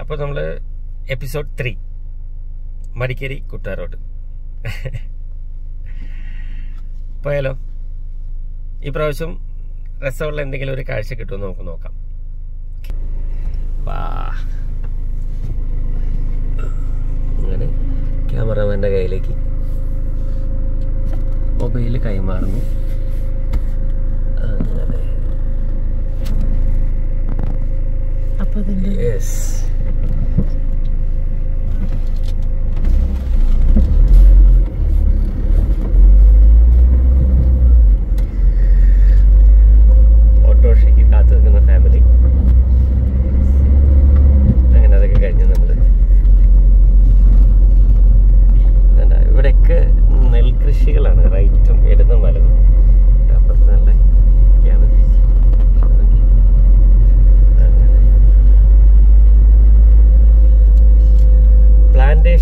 അപ്പോൾ നമ്മൾ episode three Madikeri കുട്ടാരോട്. പോയാലോ? ഈ പ്രാവശ്യം രസമുള്ള എന്തെങ്കിലും ഒരു കാഴ്ച കിട്ടുമെന്ന് നമുക്ക് നോക്കാം. വാ. അങ്ങനെ ക്യാമറമാന്റെ കയ്യിലേക്ക് മൊബൈൽ കൈമാറുന്നു. അങ്ങനെ. Yes.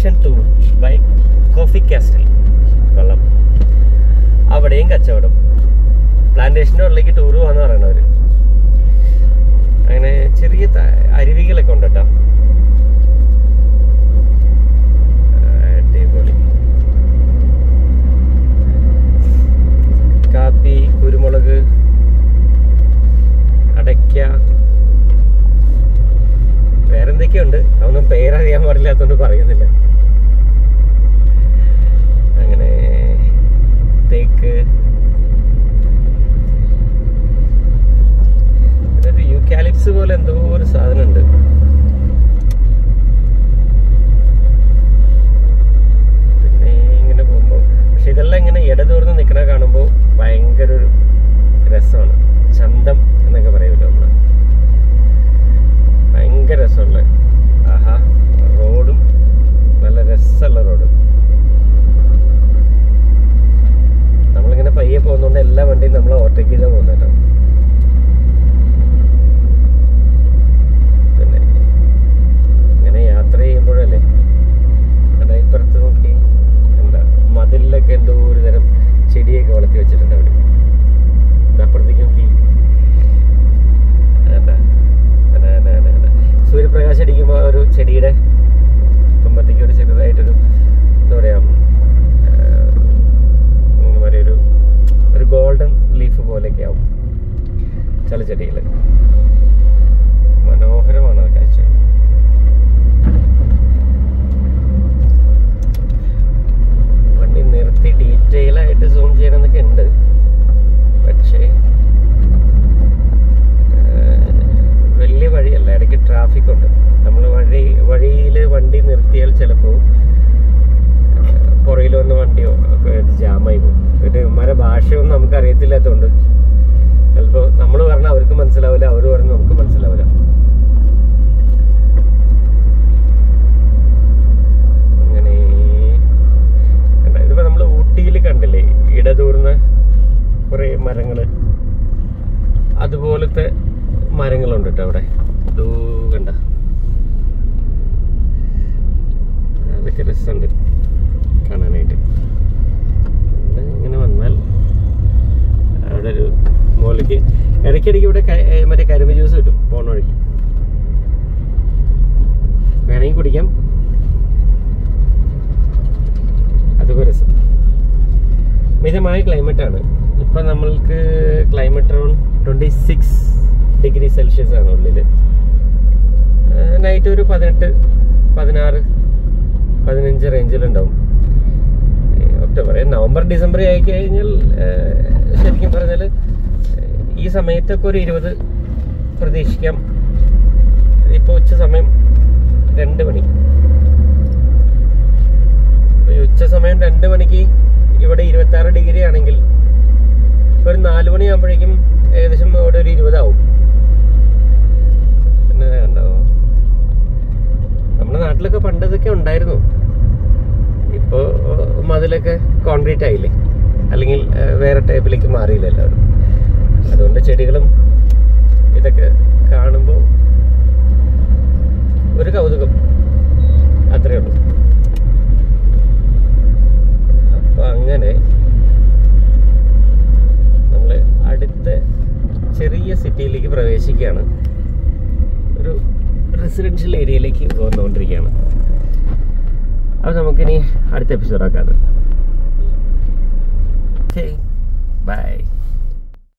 Plantation tour by coffee castle കൊള്ളം അവിടെയും കച്ചവടം. പ്ലാന്റേഷന്റെ ഉള്ളിലേക്ക് ടൂർ പോകാന്ന് പറയണവർ അങ്ങനെ ചെറിയ അരുവികളൊക്കെ ഉണ്ട് കേട്ടോ കാപ്പി കുരുമുളക് അടയ്ക്ക വേറെന്തൊക്കെയുണ്ട് അതൊന്നും പേരറിയാൻ പാടില്ലാത്തതുകൊണ്ട് പറയുന്നില്ല. എല്ലാ വണ്ടിയും നമ്മൾ ഓവർടേക്ക് ചെയ്താൽ പോകുന്നത് ചെടികൾ മനോഹരമാണ് ആ കാഴ്ച. വണ്ടി നിർത്തി ഡീറ്റെയിൽ ആയിട്ട് സൂം ചെയ്യണമെന്നൊക്കെ ഉണ്ട്. പക്ഷേ വലിയ വഴിയല്ല ഇടയ്ക്ക് ട്രാഫിക് ഉണ്ട്. നമ്മൾ വഴി വഴിയിൽ വണ്ടി നിർത്തിയാൽ ചിലപ്പോൾ പുറയിൽ വന്ന വണ്ടിയോ ഒക്കെ ജാമായി പോകും. പിന്നെ മര ഭാഷയൊന്നും നമുക്ക് അറിയത്തില്ലാത്തതുകൊണ്ട് ചിലപ്പോൾ നമ്മൾ പറഞ്ഞാൽ അവർക്ക് പറഞ്ഞാൽ നമുക്ക് മനസ്സിലാവില്ല. അങ്ങനെ? ഇതിപ്പോ നമ്മൾ ഊട്ടിയിൽ കണ്ടില്ലേ ഇടതൂർന്ന കുറേ മരങ്ങൾ. അതുപോലത്തെ മരങ്ങളുണ്ട് അവിടെ. കണ്ട. അതൊക്കെ രസമുണ്ട് കാണാനായിട്ട് ഇവിടെ ഇങ്ങനെ വന്നാൽ അവിടെ ഒരു മുകളിലേക്ക് ഇടയ്ക്കിടയ്ക്ക് ഇവിടെ മറ്റേ കരിമ്പ് ജ്യൂസ് കിട്ടും പോണ വഴിക്ക്. വേണമെങ്കിൽ കുടിക്കാം. അതൊക്കെ രസം. മിതമായ ക്ലൈമറ്റ് ആണ്. ഇപ്പം നമ്മൾക്ക് climate around twenty six degree celsius ആണ് ഉള്ളിൽ നൈറ്റ് ഒരു പതിനെട്ട് പതിനാറ് പതിനഞ്ച് റേഞ്ചിലുണ്ടാവും ഒക്ടോബർ നവംബർ ഡിസംബർ ആയി കഴിഞ്ഞാൽ ശരിക്കും പറഞ്ഞാൽ ഈ സമയത്തൊക്കെ ഒരു ഇരുപത് പ്രതീക്ഷിക്കാം. ഇപ്പോൾ ഉച്ച സമയം രണ്ട് മണി. ഉച്ച സമയം രണ്ട് മണിക്ക് ഇവിടെ ഇരുപത്തി ആറ് ഡിഗ്രി ആണെങ്കിൽ ഒരു നാല് മണിയാകുമ്പോഴേക്കും ഏകദേശം ഇവിടെ ഒരു ഇരുപതാവും. നമ്മുടെ നാട്ടിലൊക്കെ പണ്ട് ഇതൊക്കെ ഉണ്ടായിരുന്നു. ഇപ്പോൾ മതിലൊക്കെ കോൺക്രീറ്റ് ആയില്ലേ? അല്ലെങ്കിൽ വേറെ ടൈപ്പിലേക്ക് മാറിയില്ല എല്ലാവരും. അതുകൊണ്ട് ചെടികളും ഇതൊക്കെ കാണുമ്പോൾ ഒരു കൗതുകം. അത്രയേ ഉള്ളൂ. അപ്പം അങ്ങനെ നമ്മൾ അടുത്ത ചെറിയ സിറ്റിയിലേക്ക് പ്രവേശിക്കുകയാണ്. ഒരു റെസിഡൻഷ്യൽ ഏരിയയിലേക്ക് വന്നുകൊണ്ടിരിക്കുകയാണ് അപ്പോൾ നമുക്കിനി അടുത്ത എപ്പിസോഡ് ആക്കാം ബൈ